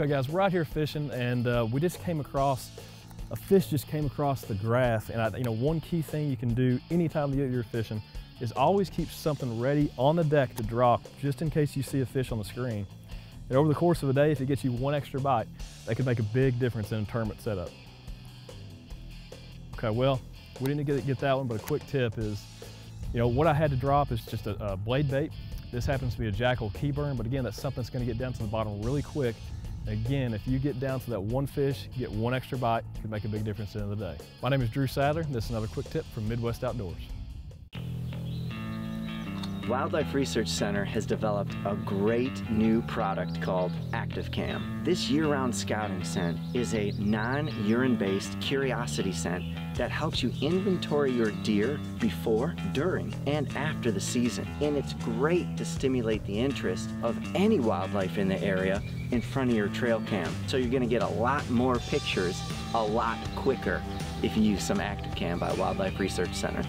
Okay guys, we're out here fishing and uh, we just came across, a fish just came across the grass and I, you know, one key thing you can do anytime you're fishing is always keep something ready on the deck to drop just in case you see a fish on the screen. And over the course of a day, if it gets you one extra bite, that could make a big difference in a tournament setup. Okay, well, we didn't get, get that one, but a quick tip is, you know, what I had to drop is just a, a blade bait. This happens to be a Jackall Keyburn, but again, that's something that's gonna get down to the bottom really quick. Again, if you get down to that one fish, get one extra bite, it could make a big difference at the end of the day. My name is Drew Sadler. And this is another quick tip from Midwest Outdoors. Wildlife Research Center has developed a great new product called ActiveCam. This year-round scouting scent is a non-urine-based curiosity scent that helps you inventory your deer before, during, and after the season. And it's great to stimulate the interest of any wildlife in the area in front of your trail cam. So you're gonna get a lot more pictures a lot quicker if you use some ActiveCam by Wildlife Research Center.